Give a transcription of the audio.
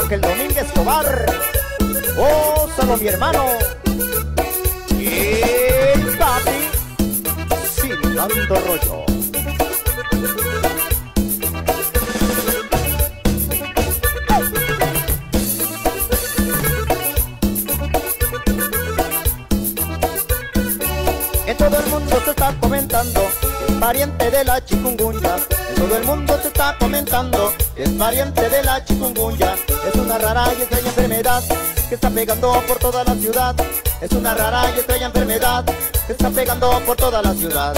Escobar. Ósalo, mi hermano. Y papi, dando rollo. En todo el mundo se está comentando es pariente de la chikungunya. En todo el mundo se está comentando es pariente de la chikungunya. Es una rara y extraña enfermedad que está pegando por toda la ciudad. Es una rara y extraña enfermedad que está pegando por toda la ciudad.